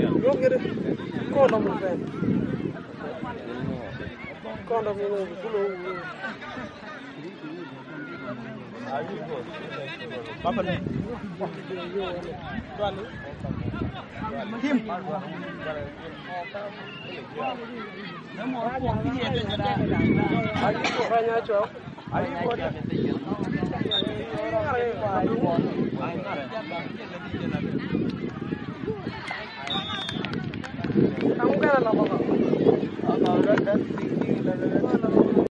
Yo ngere ko na mo fe. Ko na mo no ku lo wu. Papa ni. Ai ko ra nya cho. Ai ko. 长不开了，老婆们。